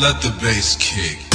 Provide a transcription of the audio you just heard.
Let the bass kick.